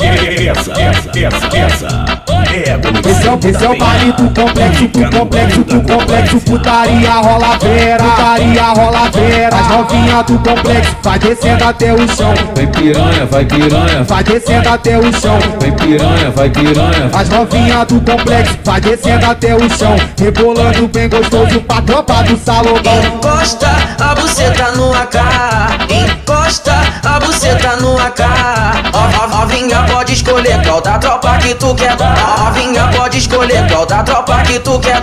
Essa, essa, essa, essa é Esse é, o- esse é o baile do complexo, do complexo, do complexo Putaria rola vera, putaria rola vera. As novinha do complexo, vai descendo até o chão. Vai piranha, vai piranha, Vai descendo até o chão. Vai piranha, vai piranha. As novinha do complexo, vai descendo até o chão. Rebolando bem gostoso pra tropa do salão Encosta a buceta no AK. Encosta a buceta no AK que tu quer Novinha pode escolher qual da tropa que tu quer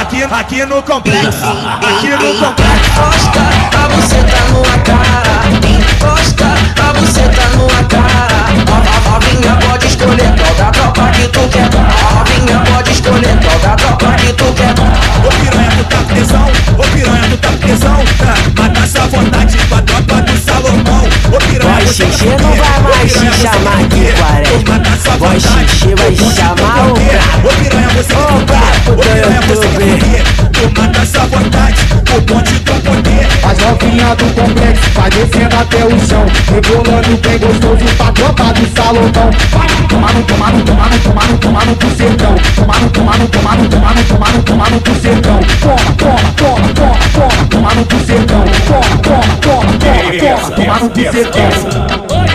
Aqui, aqui no complexo, aqui no complexo. Encosta a buceta no AK Encosta a buceta no AK Ó, ó, Novinha pode escolher qual da tropa que tu quer Novinha pode escolher qual da tropa que tu quer Ô piranha, tu tá com tesão, ô piranha, tu do complexo, vai descendo até o chão. Rebolando bem gostoso pra tropa do salão Vai, tomar no, tomar no, tomar no, tomar tomar no, tomar no, tomar no bucetão Toma, toma, toma, toma, toma, tomar no bucetão Toma, toma, toma, toma, toma, tomar no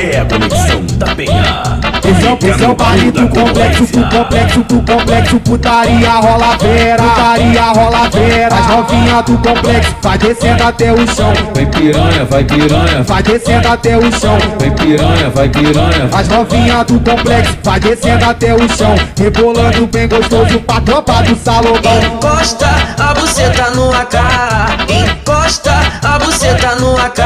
é a conexão da penha. Esse é, o- esse é complexo, do complexo, do complexo Putaria rola vera, putaria rola vera As novinha do complexo, vai descendo até o chão. Vai piranha, vai piranha, Vai descendo até o chão. Vai piranha, vai piranha. As novinha do complexo, vai descendo até o chão. Rebolando bem gostoso pra tropa do salão Encosta a buceta no AK Encosta a buceta no AK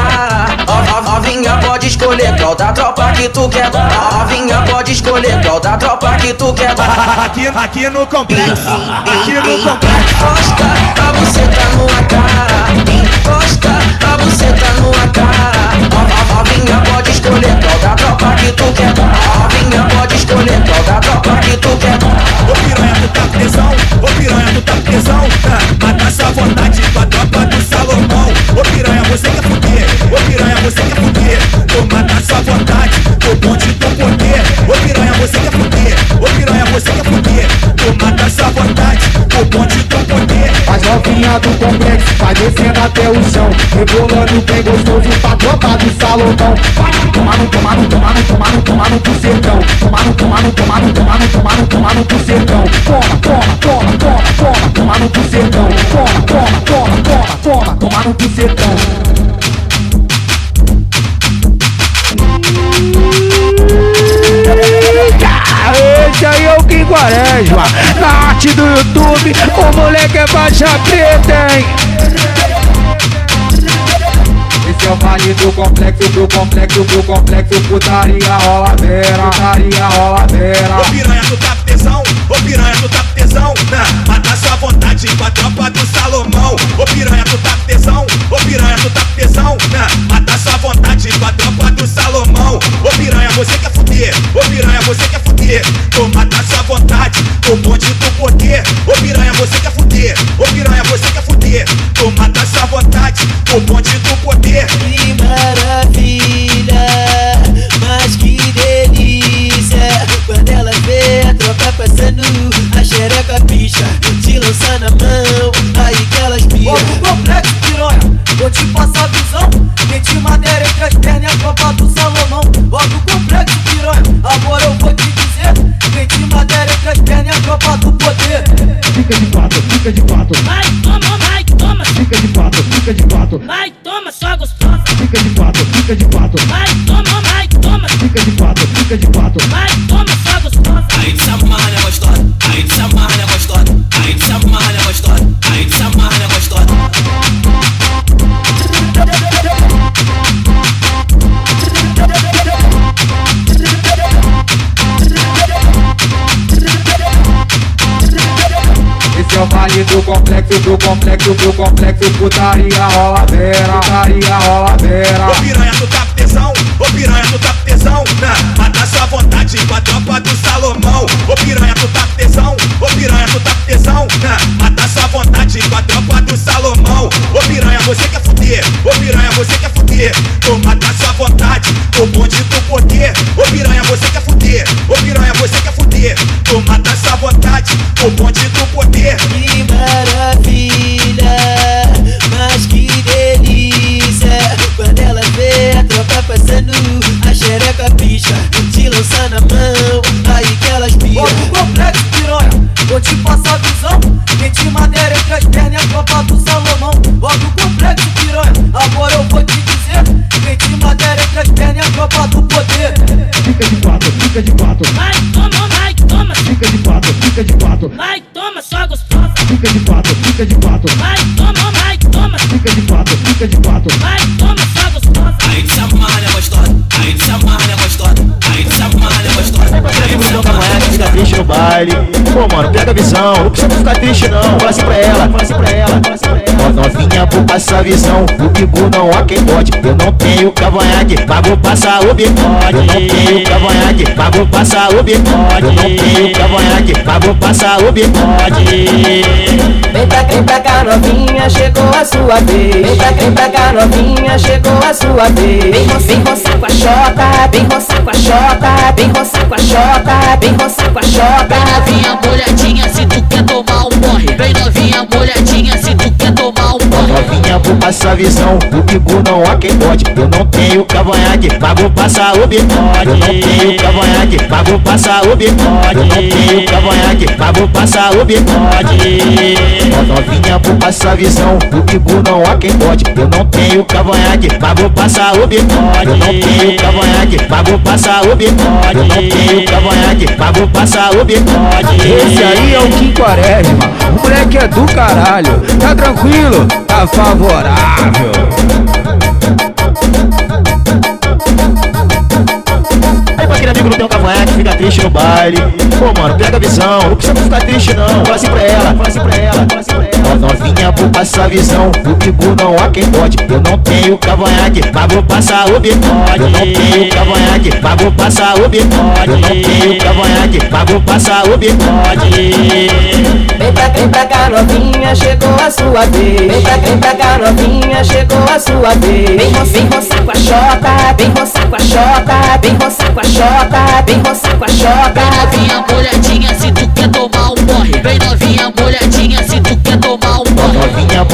Ó, ó, Novinha pode escolher qual da tropa que tu quer Novinha pode escolher qual da tropa que tu quer Aqui, aqui no complexo, aqui no complexo. Encosta a buceta no AK Encosta a buceta no AK até o chão. Rebolando bem gostoso pra tropa do tomar no bucetão Tomar no, tomar no, tomar no, tomar no, tomar no, tomar no bucetão Toma, toma, toma, toma, toma, tomar no bucetão Toma, toma, toma, toma, toma, tomar no bucetão Esse aí é o Kim Quaresma Na arte do YouTube. O moleque é faixa preta, hein Esse é o do complexo, do complexo, do complexo Putaria rola vera, putaria rola vera Ô piranha, tu tá tesão, ô piranha, tu tá tesão. Mata sua vontade com a tropa do Salomão. Ô piranha, tu tá tesão, ô piranha, tu tá tesão. Mata sua vontade com a tropa do Salomão. Ô piranha, você quer fuder, ô piranha, você quer fuder. Tô mata fica de quatro vai, toma, só gostosa. Aí te amarra, né, gostosa? Aí te amarra, né, gostosa? Aí te amarra, né, gostosa? Aí te amarra, né, gostosa? Esse é o baile do complexo, do complexo, do complexo Putaria rola vera, putaria rola vera Ô piranha, tu Ô piranha, tu tá com tesão? né? mata sua vontade com a tropa do Salomão. Ô piranha, tu tá com tesão? Ô piranha, tu tá com tesão? né? mata sua vontade com a tropa do Salomão. Ô piranha, você quer fuder? Ô piranha, você quer fuder? toma matar sua vontade, o bonde do poder. Ô piranha, você quer fuder? Ô piranha, você quer fuder? toma matar sua vontade, o triste no baile. Pô, mano, pega a visão. Não precisa ficar triste, não. Fala assim pra ela, fala assim pra ela, fala assim pra ela. Ó, novinha, vou passar a visão. O bigu não há quem pode. Eu não tenho cavanhaque, mas vou passar o bigode. Eu não tenho cavanhaque, mas vou passar o bigode. Eu não tenho cavanhaque, mas vou passar o bigode. Vem pra, vem pra cá novinha, chegou a sua vez. Vem pra, vem pra cá novinha, chegou a sua vez. Vem, vem roçar com a xota, vem roçar com a xota, vem roçar com a xota, vem roçar com a xota. novinha molhadinha se tu quer tomar um morre. Vem novinha molhadinha Novinha, vou passar visão. O bigu não há quem pode. Eu não tenho cavanhaque, mas vou passar o bigode. Eu não tenho cavanhaque, mas vou passar o bigode. Eu não tenho cavanhaque, mas vou passar o bigode. Novinha, vou passar visão. O bigu não há quem pode. Eu não tenho cavanhaque, mas vou passar o bigode. Eu não tenho cavanhaque, mas vou passar o bigode. Eu não tenho cavanhaque, mas vou passar o bigode. Esse aí é o Kim Quaresma, o moleque é do caralho. Tá tranquilo? Tá favorável. Aí pra amigo não tem um cavanhaque, fica triste no baile. Pô, mano, pega a visão, não precisa ficar triste não. Fala assim pra ela, fala assim pra ela, fala assim pra ela. Novinha, vou passar a visão. O bigu não há quem pode. Eu não tenho cavanhaque, mas vou passar o bigode. Eu não tenho cavanhaque, mas vou passar o bigode. Eu não tenho cavanhaque, mas vou passar o bigode. Vem pra, vem pra cá novinha, chegou a sua vez. Vem pra, vem pra cá novinha, chegou a sua vez. Vem, ro- vem roçar com a xota, vem roçar com a xota, vem roçar com a xota, vem roçar com a xota. Novinha molhadinha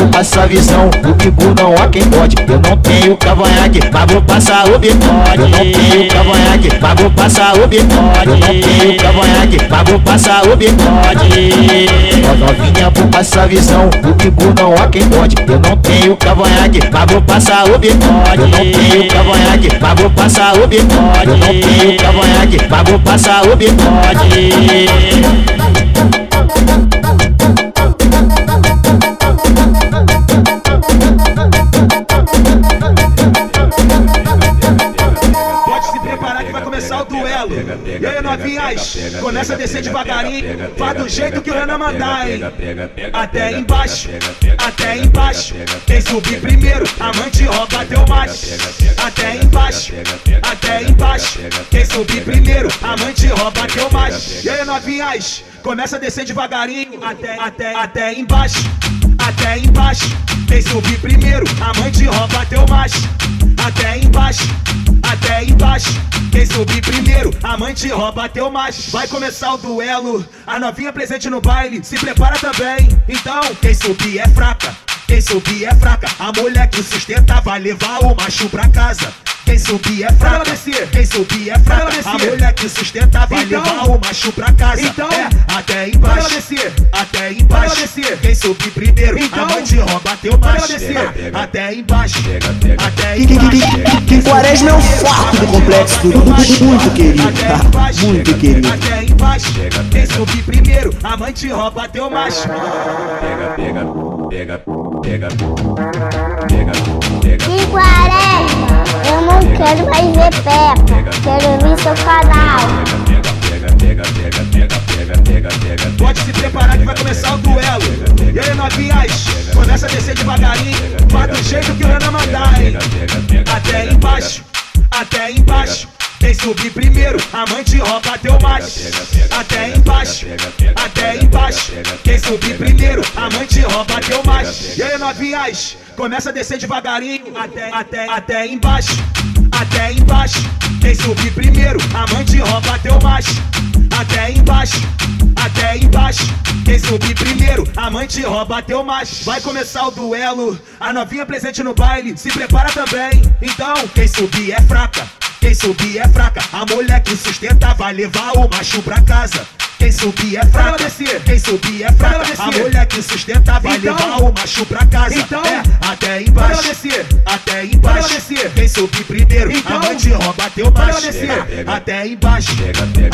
vou passar visão. O bigu não há quem pode. Eu não tenho cavanhaque, mas vou passar o bigode. Eu não tenho cavanhaque, mas vou passar o bigode. Eu não tenho cavanhaque, mas vou passar o bigode. Ó, Novinha, vou passar visão. O bigu não há quem pode. Eu não tenho cavanhaque, mas vou passar o bigode. Eu não tenho cavanhaque, mas vou passar o bigode. Eu não tenho cavanhaque, mas vou passar o bigode. E aí, novinhas, começa a descer devagarinho. Faz do jeito que o Renan mandar, hein? Até embaixo, até embaixo. Quem subir primeiro, amante rouba teu macho. Até embaixo, até embaixo. Quem subir primeiro, amante rouba teu macho. E aí, novinhas, começa a descer devagarinho. Até, até, até embaixo, até embaixo. Quem subir primeiro, amante rouba teu macho. Até embaixo, até embaixo. Quem subir primeiro, amante rouba teu macho. Vai começar o duelo. A novinha presente no baile, se prepara também. Então, quem subir é fraca. Quem subir é fraca. A mulher que sustenta vai levar o macho pra casa. Quem subir é fraca. Quem subir é fraca. A mulher que sustenta vai levar o macho pra casa. Então, é, até embaixo. Até embaixo. Quem subir primeiro, amante rouba teu macho. É, Até embaixo. Até embaixo. Que Quaresma é um farto do complexo do muito querido, Até embaixo, muito querido. Até embaixo, quem subir primeiro, amante rouba teu macho. Que quaresma, eu não quero mais ver Peppa, quero ver seu canal. Pode se preparar que vai começar o duelo. E aí, novinhas, começa a descer devagarinho. Faz do jeito que o Renan mandar, hein? Até embaixo, até embaixo. Quem subir primeiro, amante rouba teu macho. Até embaixo, até embaixo. Quem subir primeiro, amante rouba teu macho. E aí, novinhas, começa a descer devagarinho. Até, até, até embaixo, até embaixo. Quem subir primeiro, amante rouba teu macho. Até embaixo, até embaixo. Quem subir primeiro, amante rouba teu macho. Vai começar o duelo. A novinha presente no baile, se prepara também. Então, quem subir é fraca. Quem subir é fraca, a mulher que sustenta vai levar o macho pra casa. Quem subir é fraca, quem subir é fraca, a mulher que sustenta vai Então- levar o macho pra casa. Então- é, até embaixo, até embaixo. Quem subir primeiro, Então- amante rouba teu macho. Até embaixo,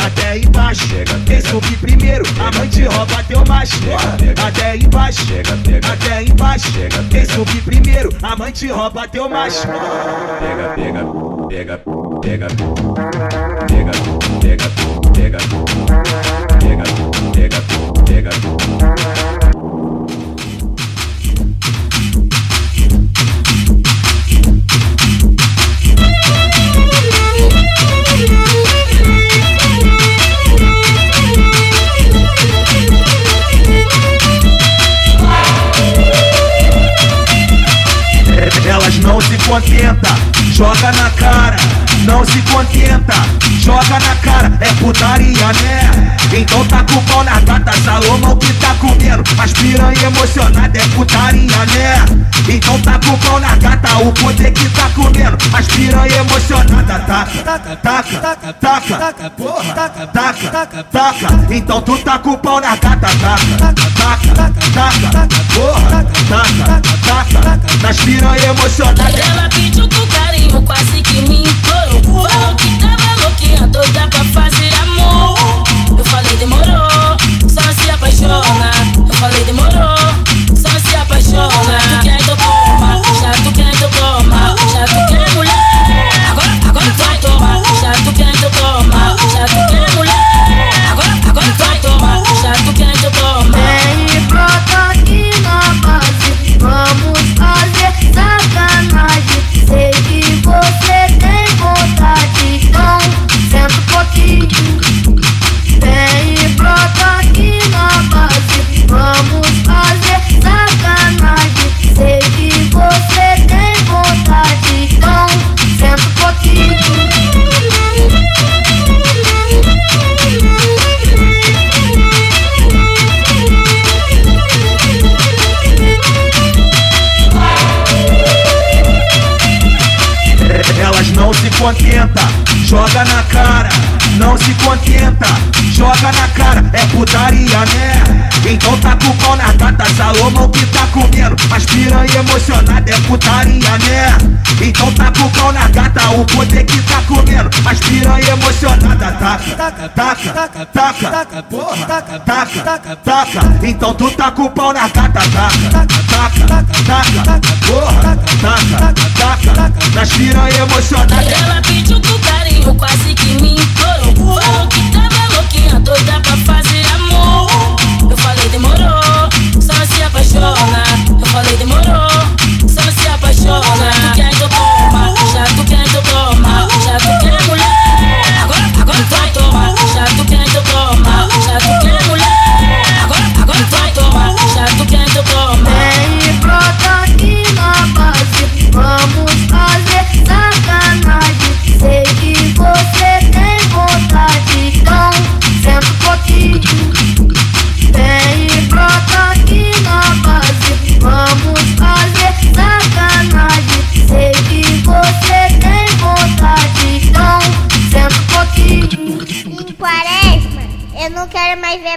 até embaixo. Quem subir primeiro, amante rouba teu macho. Até embaixo, até embaixo. Quem subir primeiro, amante rouba teu macho. Pega, pega, pega, pega, pega, pega, pega, pega, pega, pega. Elas não se contenta, joga na cara, não se contenta, joga na cara, é putaria, né? Então tá com o pau na gata, Salomão que tá comendo, as piranha emocionada é putaria, né? Então tá com o pau na gata, o poder que tá comendo, as piranha emocionada, taca, taca, taca, taca, porra, taca, taca, taca, então tu tá com o pau na gata, taca, taca, taca, porra, taca, taca, nas piranha emocionada. Ela pediu com carinho, quase que me implorou. Falou que tava louquinha, doida pra fazer amor. Eu falei, demorou, só se apaixona. Eu falei, demorou, só se apaixona. Tu quer, joga na cara, não se contenta, joga na cara, é putaria, né? Então tá com o pau na gata, Salomão que tá comendo, as piranha emocionada é putaria, né? Então tá com o pau na gata, o poder que tá comendo, as piranha emocionada, taca, taca, taca, taca, porra, taca, taca, taca, então tu tá com o pau na gata, taca, taca, taca, porra, taca, taca, nas piranha emocionada. Ela pediu com carinho, quase que me implorou.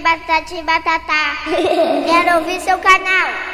batata, batata. Quero ouvir seu canal.